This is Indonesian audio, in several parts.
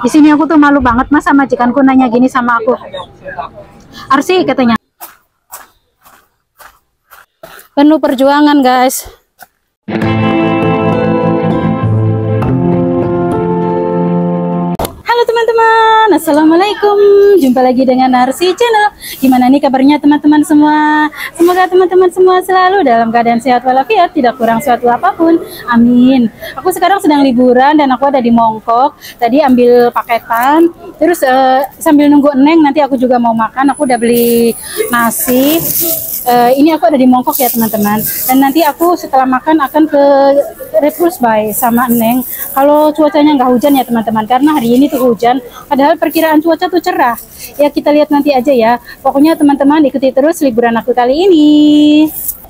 Di sini aku tuh malu banget masa majikanku nanya gini sama aku. Arsi katanya. Penuh perjuangan guys. Halo teman-teman, Assalamualaikum. Jumpa lagi dengan Narsi Channel. Gimana nih kabarnya teman-teman semua? Semoga teman-teman semua selalu dalam keadaan sehat walafiat Tidak kurang suatu apa pun. Amin. Aku sekarang sedang liburan dan aku ada di Mongkok. Tadi ambil paketan. Terus uh, sambil nunggu Neng nanti aku juga mau makan. Aku udah beli nasi uh, Ini aku ada di Mongkok ya teman-teman. Dan nanti aku setelah makan akan ke Repulse by sama Neng. Kalau cuacanya nggak hujan ya teman-teman. Karena hari ini tuh hujan padahal perkiraan cuaca tuh cerah. Ya kita lihat nanti aja ya. Pokoknya teman-teman ikuti terus liburan aku kali ini.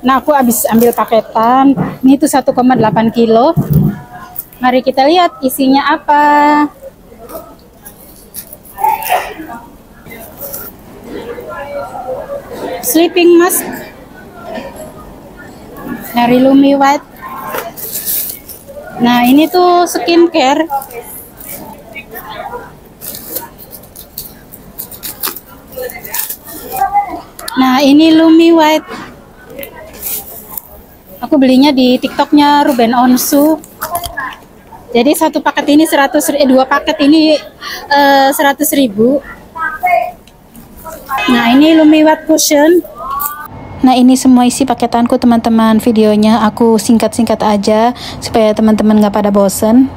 Nah aku habis ambil paketan. Ini tuh 1,8 kilo. Mari kita lihat isinya apa sleeping mask dari Lumi White nah ini tuh skincare Nah, ini Lumi White. Aku belinya di TikToknya Ruben Onsu. Jadi satu paket ini 100 eh, dua paket ini eh, 100 ribu. Nah, ini Lumi White Cushion. Nah ini semua isi paketanku teman-teman videonya aku singkat-singkat aja supaya teman-teman gak pada bosen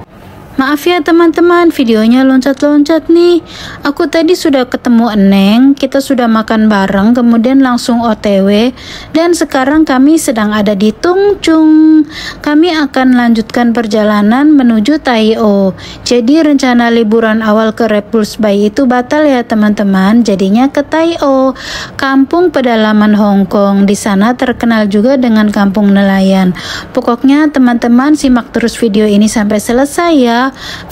Maaf ya teman-teman, videonya loncat-loncat nih. Aku tadi sudah ketemu Eneng, kita sudah makan bareng, kemudian langsung OTW, dan sekarang kami sedang ada di Tungcung. Kami akan lanjutkan perjalanan menuju Taio. Jadi rencana liburan awal ke Repulse Bay itu batal ya teman-teman, jadinya ke Taio, kampung pedalaman Hong Kong. Di sana terkenal juga dengan kampung nelayan. Pokoknya teman-teman simak terus video ini sampai selesai ya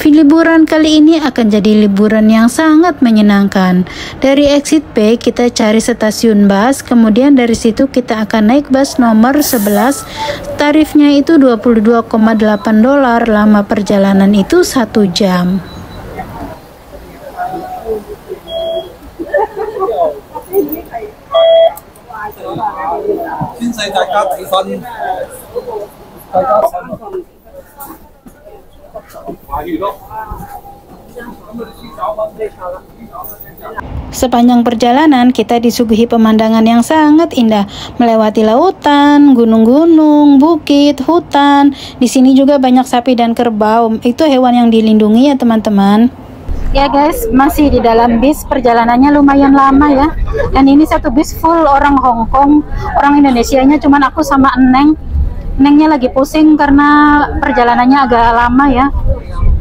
liburan kali ini akan jadi liburan yang sangat menyenangkan. Dari exit B kita cari stasiun bus, kemudian dari situ kita akan naik bus nomor 11. Tarifnya itu 22,8 dolar, lama perjalanan itu satu jam. Sepanjang perjalanan kita disuguhi pemandangan yang sangat indah, melewati lautan, gunung-gunung, bukit, hutan. Di sini juga banyak sapi dan kerbau. Itu hewan yang dilindungi ya teman-teman. Ya guys, masih di dalam bis, perjalanannya lumayan lama ya. Dan ini satu bis full orang Hong Kong, orang Indonesia-nya cuman aku sama Eneng. Nengnya lagi pusing karena perjalanannya agak lama ya.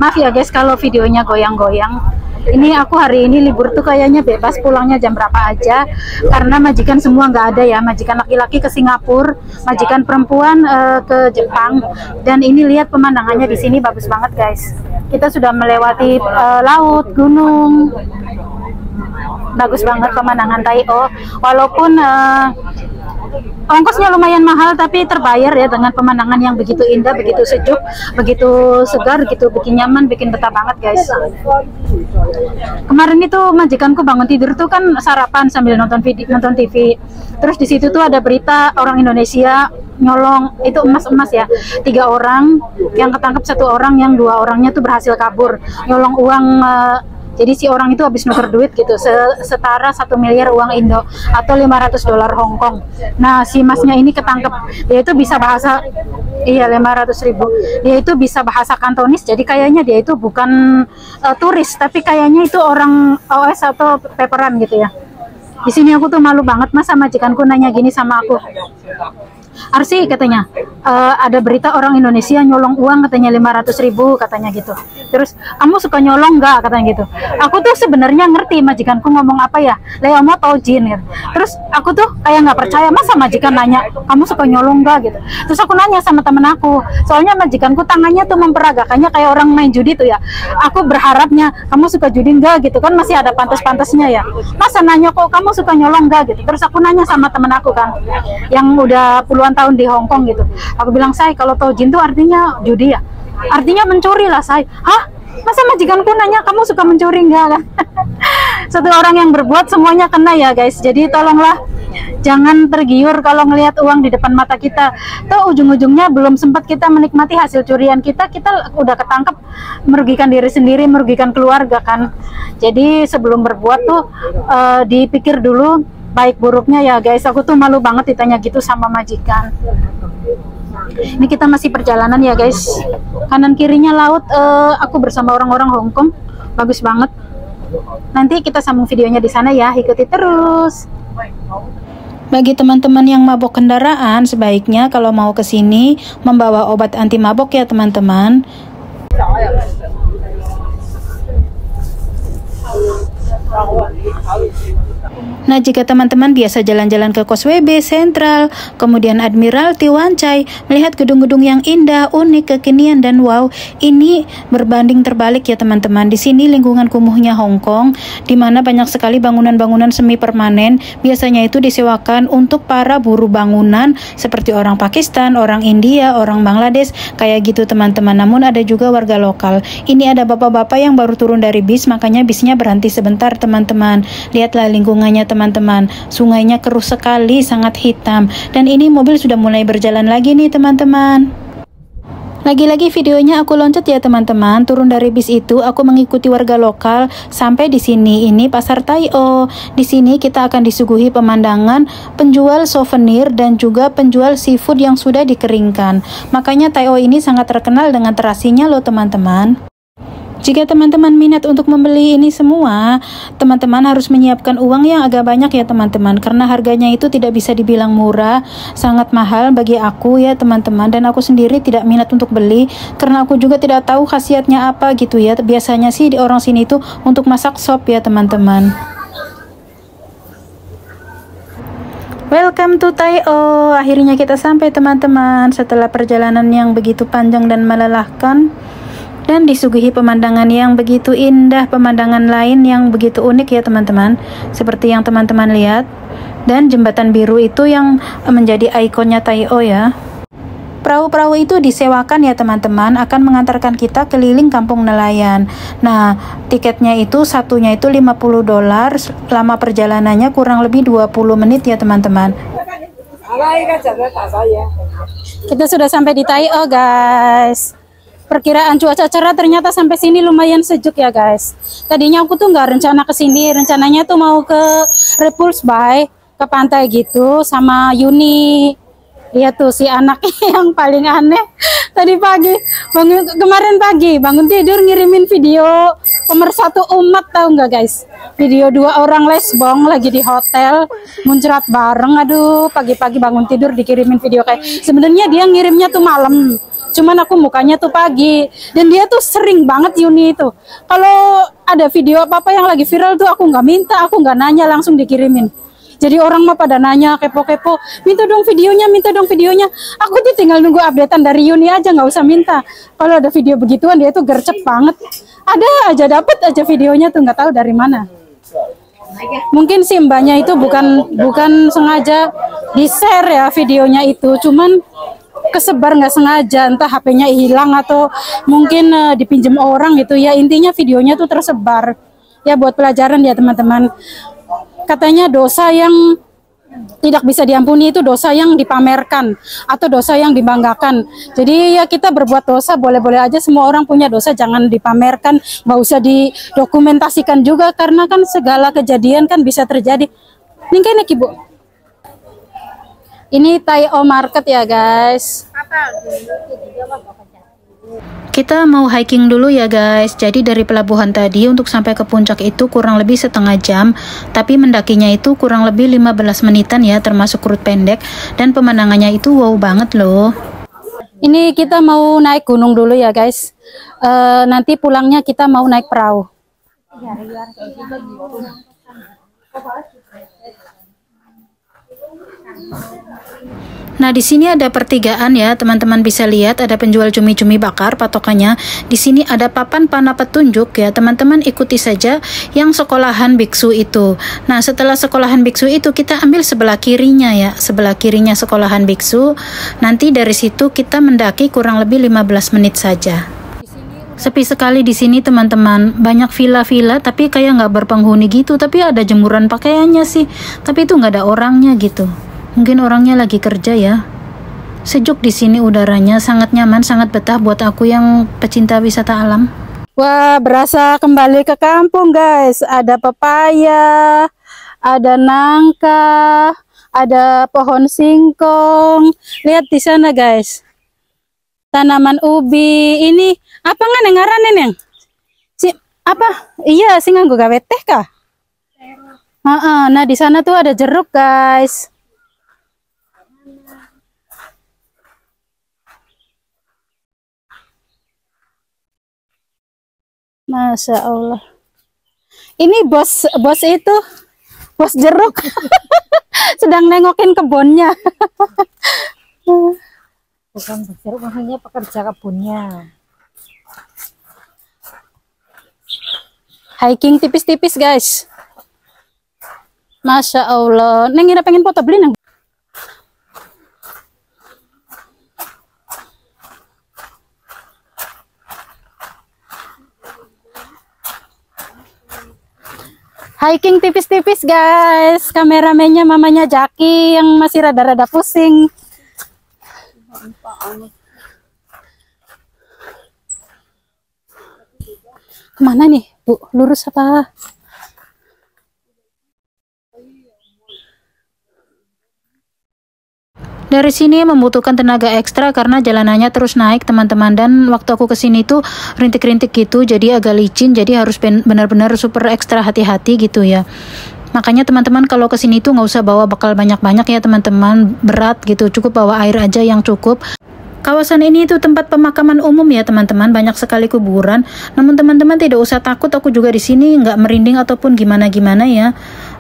Maaf ya guys kalau videonya goyang-goyang. Ini aku hari ini libur tuh kayaknya bebas pulangnya jam berapa aja. Karena majikan semua nggak ada ya. Majikan laki-laki ke Singapura majikan perempuan uh, ke Jepang. Dan ini lihat pemandangannya di sini bagus banget guys. Kita sudah melewati uh, laut gunung. Bagus banget pemandangan Taio walaupun uh, ongkosnya lumayan mahal tapi terbayar ya dengan pemandangan yang begitu indah, begitu sejuk, begitu segar gitu, bikin nyaman, bikin betah banget guys. Kemarin itu majikanku bangun tidur tuh kan sarapan sambil nonton video, nonton TV. Terus di situ tuh ada berita orang Indonesia nyolong itu emas-emas ya tiga orang yang ketangkep satu orang yang dua orangnya tuh berhasil kabur nyolong uang uh, jadi si orang itu habis nuker duit gitu setara satu miliar uang Indo atau 500 dolar Hong Kong. Nah si masnya ini ketangkep. Dia itu bisa bahasa iya 500 ribu. Dia itu bisa bahasa kantonis jadi kayaknya dia itu bukan uh, turis tapi kayaknya itu orang OS atau paperan gitu ya. Di sini aku tuh malu banget mas sama majikanku nanya gini sama aku Arsi katanya uh, ada berita orang Indonesia nyolong uang katanya 500 ribu katanya gitu. Terus kamu suka nyolong nggak? katanya gitu. Aku tuh sebenarnya ngerti majikanku ngomong apa ya. Leo mau tau jin gitu. terus aku tuh kayak nggak percaya masa majikan nanya kamu suka nyolong nggak gitu. Terus aku nanya sama temen aku. Soalnya majikanku tangannya tuh memperagakannya kayak orang main judi tuh ya. Aku berharapnya kamu suka judi nggak? gitu. Kan masih ada pantas-pantasnya ya. Masa nanya kok kamu suka nyolong nggak? gitu. Terus aku nanya sama temen aku kan yang udah puluhan tahun di Hong Kong gitu. Aku bilang saya kalau tahu jin itu artinya judi ya? Artinya mencuri lah saya hah? Masa majikanku nanya kamu suka mencuri enggak kan satu orang yang berbuat semuanya kena ya guys. Jadi tolonglah jangan tergiur kalau ngelihat uang di depan mata kita. Tuh ujung-ujungnya belum sempat kita menikmati hasil curian kita kita udah ketangkep. Merugikan diri sendiri merugikan keluarga kan. Jadi sebelum berbuat tuh uh, dipikir dulu baik buruknya ya guys. Aku tuh malu banget ditanya gitu sama majikan. Ini kita masih perjalanan ya guys. Kanan kirinya laut uh, aku bersama orang-orang Hongkong bagus banget. Nanti kita sambung videonya di sana ya. Ikuti terus. Bagi teman-teman yang mabok kendaraan, sebaiknya kalau mau ke sini membawa obat anti mabok ya teman-teman. Nah, jika teman-teman biasa jalan-jalan ke WB Sentral, kemudian Admiralty Wancai, melihat gedung-gedung yang indah, unik, kekinian, dan wow, ini berbanding terbalik ya teman-teman. Di sini lingkungan kumuhnya Hong Kong, di mana banyak sekali bangunan-bangunan semi permanen, biasanya itu disewakan untuk para buruh bangunan seperti orang Pakistan, orang India, orang Bangladesh, kayak gitu teman-teman. Namun ada juga warga lokal. Ini ada bapak-bapak yang baru turun dari bis, makanya bisnya berhenti sebentar teman-teman. Lihatlah lingkungannya teman-teman. Sungainya keruh sekali, sangat hitam. Dan ini mobil sudah mulai berjalan lagi nih teman-teman. Lagi-lagi videonya aku loncat ya teman-teman. Turun dari bis itu aku mengikuti warga lokal sampai di sini. Ini pasar Taio. Di sini kita akan disuguhi pemandangan penjual souvenir dan juga penjual seafood yang sudah dikeringkan. Makanya Taio ini sangat terkenal dengan terasinya loh teman-teman. Jika teman-teman minat untuk membeli ini semua, teman-teman harus menyiapkan uang yang agak banyak ya teman-teman karena harganya itu tidak bisa dibilang murah, sangat mahal bagi aku ya teman-teman dan aku sendiri tidak minat untuk beli karena aku juga tidak tahu khasiatnya apa gitu ya. Biasanya sih di orang sini itu untuk masak sop ya teman-teman. Welcome to Taio. Akhirnya kita sampai teman-teman setelah perjalanan yang begitu panjang dan melelahkan dan disuguhi pemandangan yang begitu indah, pemandangan lain yang begitu unik ya teman-teman, seperti yang teman-teman lihat. Dan jembatan biru itu yang menjadi ikonnya Taio ya. Perahu-perahu itu disewakan ya teman-teman, akan mengantarkan kita keliling kampung nelayan. Nah, tiketnya itu satunya itu 50 dolar, lama perjalanannya kurang lebih 20 menit ya teman-teman. Kita sudah sampai di Taio guys perkiraan cuaca cerah ternyata sampai sini lumayan sejuk ya guys. Tadinya aku tuh nggak rencana ke sini rencananya tuh mau ke Repulse Bay ke pantai gitu sama Yuni. Iya tuh si anak yang paling aneh. Tadi pagi bangun kemarin pagi bangun tidur ngirimin video pemersatu umat tahu nggak guys? Video dua orang lesbong lagi di hotel muncrat bareng. Aduh pagi-pagi bangun tidur dikirimin video kayak sebenarnya dia ngirimnya tuh malam cuman aku mukanya tuh pagi. Dan dia tuh sering banget Yuni itu. Kalau ada video apa apa yang lagi viral tuh aku nggak minta aku nggak nanya langsung dikirimin. Jadi orang mah pada nanya kepo-kepo minta dong videonya minta dong videonya. Aku tuh tinggal nunggu updatean dari Yuni aja nggak usah minta. Kalau ada video begituan dia tuh gercep banget. Ada aja dapet aja videonya tuh nggak tahu dari mana. Mungkin sih mbaknya itu bukan bukan sengaja di share ya videonya itu. Cuman kesebar nggak sengaja entah HP-nya hilang atau mungkin uh, dipinjam orang gitu ya intinya videonya tuh tersebar ya buat pelajaran ya teman-teman katanya dosa yang tidak bisa diampuni itu dosa yang dipamerkan atau dosa yang dibanggakan. Jadi ya kita berbuat dosa boleh-boleh aja semua orang punya dosa jangan dipamerkan, nggak usah didokumentasikan juga karena kan segala kejadian kan bisa terjadi. Ini kayak ibu. Ini Taio Market ya guys. Kita mau hiking dulu ya guys. Jadi dari pelabuhan tadi untuk sampai ke puncak itu kurang lebih setengah jam, tapi mendakinya itu kurang lebih 15 menitan ya termasuk rute pendek dan pemandangannya itu wow banget loh. Ini kita mau naik gunung dulu ya guys. Uh, nanti pulangnya kita mau naik perahu. Nah, di sini ada pertigaan ya, teman-teman bisa lihat ada penjual cumi-cumi bakar patokannya. Di sini ada papan panah petunjuk ya, teman-teman ikuti saja yang sekolahan biksu itu. Nah, setelah sekolahan biksu itu kita ambil sebelah kirinya ya, sebelah kirinya sekolahan biksu. Nanti dari situ kita mendaki kurang lebih 15 menit saja. Sepi sekali di sini teman-teman. Banyak villa-villa tapi kayak nggak berpenghuni gitu. Tapi ada jemuran pakaiannya sih. Tapi itu nggak ada orangnya gitu. Mungkin orangnya lagi kerja ya. Sejuk di sini udaranya, sangat nyaman, sangat betah buat aku yang pecinta wisata alam. Wah, berasa kembali ke kampung, guys. Ada pepaya, ada nangka, ada pohon singkong. Lihat di sana, guys. Tanaman ubi. Ini apa nggak nengaran neng? Si apa? Iya, sih nganggo gawe teh kah? Nah, di sana tuh ada jeruk, guys. Masya Allah. Ini bos bos itu bos jeruk sedang nengokin kebunnya. Bukan bos jeruk, maksudnya pekerja kebunnya. Hiking tipis-tipis guys. Masya Allah. Neng pengen foto beli neng. Hiking tipis-tipis guys. Kameramennya mamanya Jaki yang masih rada-rada pusing. Ke mana nih? Bu lurus apa Dari sini membutuhkan tenaga ekstra karena jalanannya terus naik teman-teman dan waktu aku ke sini tuh rintik-rintik gitu jadi agak licin jadi harus benar-benar super ekstra hati-hati gitu ya. Makanya teman-teman kalau ke sini tuh nggak usah bawa bekal banyak-banyak ya teman-teman berat gitu cukup bawa air aja yang cukup. Kawasan ini itu tempat pemakaman umum ya teman-teman, banyak sekali kuburan. Namun teman-teman tidak usah takut, aku juga di sini nggak merinding ataupun gimana-gimana ya.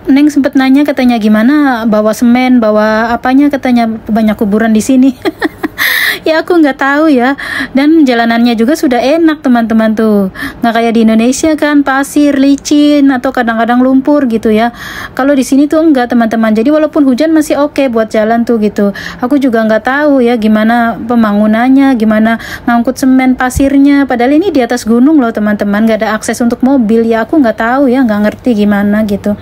Neng sempet nanya katanya gimana bawa semen, bawa apanya katanya banyak kuburan di sini. ya aku nggak tahu ya. Dan jalanannya juga sudah enak teman-teman tuh. Nggak kayak di Indonesia kan pasir, licin atau kadang-kadang lumpur gitu ya. Kalau di sini tuh enggak teman-teman. Jadi walaupun hujan masih oke okay buat jalan tuh gitu. Aku juga nggak tahu ya gimana pembangunannya, gimana ngangkut semen pasirnya. Padahal ini di atas gunung loh teman-teman. Nggak ada akses untuk mobil ya. Aku nggak tahu ya, nggak ngerti gimana gitu.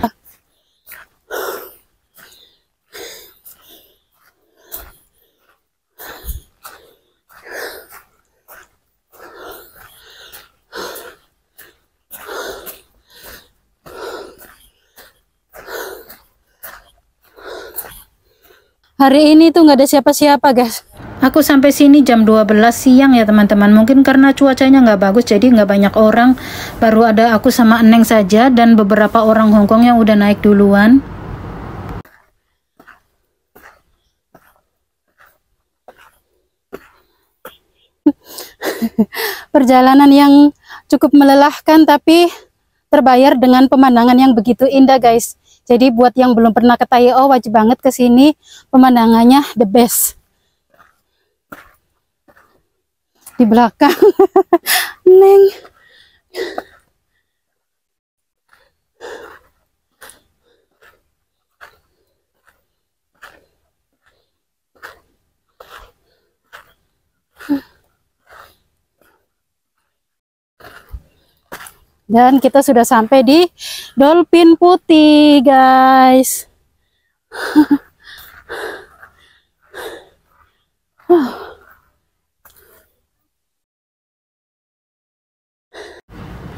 Hari ini tuh nggak ada siapa-siapa guys. Aku sampai sini jam 12 siang ya teman-teman. Mungkin karena cuacanya nggak bagus jadi nggak banyak orang. Baru ada aku sama Eneng saja dan beberapa orang Hongkong yang udah naik duluan. Perjalanan yang cukup melelahkan tapi terbayar dengan pemandangan yang begitu indah guys. Jadi buat yang belum pernah ke Tayo wajib banget ke sini. Pemandangannya the best. Di belakang. Neng. Dan kita sudah sampai di dolphin putih, guys.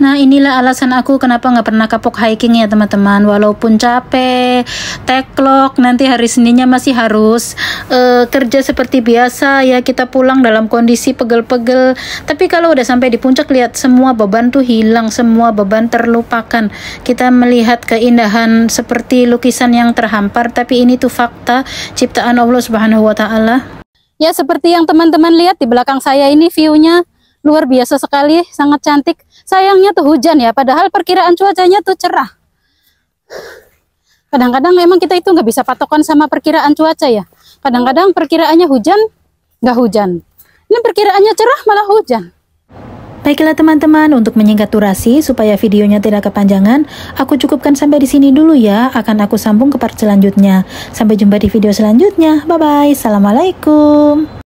Nah inilah alasan aku kenapa nggak pernah kapok hiking ya teman-teman. Walaupun capek, teklok, nanti hari Seninnya masih harus uh, kerja seperti biasa ya Kita pulang dalam kondisi pegel-pegel. Tapi kalau udah sampai di puncak lihat semua beban tuh hilang Semua beban terlupakan. Kita melihat keindahan seperti lukisan yang terhampar Tapi ini tuh fakta ciptaan Allah subhanahu wa ta'ala. Ya seperti yang teman-teman lihat di belakang saya ini viewnya luar biasa sekali, sangat cantik. Sayangnya tuh hujan ya, padahal perkiraan cuacanya tuh cerah. Kadang-kadang memang kita itu nggak bisa patokan sama perkiraan cuaca ya. Kadang-kadang perkiraannya hujan, nggak hujan. Ini perkiraannya cerah malah hujan. Baiklah teman-teman, untuk menyingkat durasi supaya videonya tidak kepanjangan, aku cukupkan sampai di sini dulu ya. Akan aku sambung ke part selanjutnya. Sampai jumpa di video selanjutnya. Bye bye. Assalamualaikum.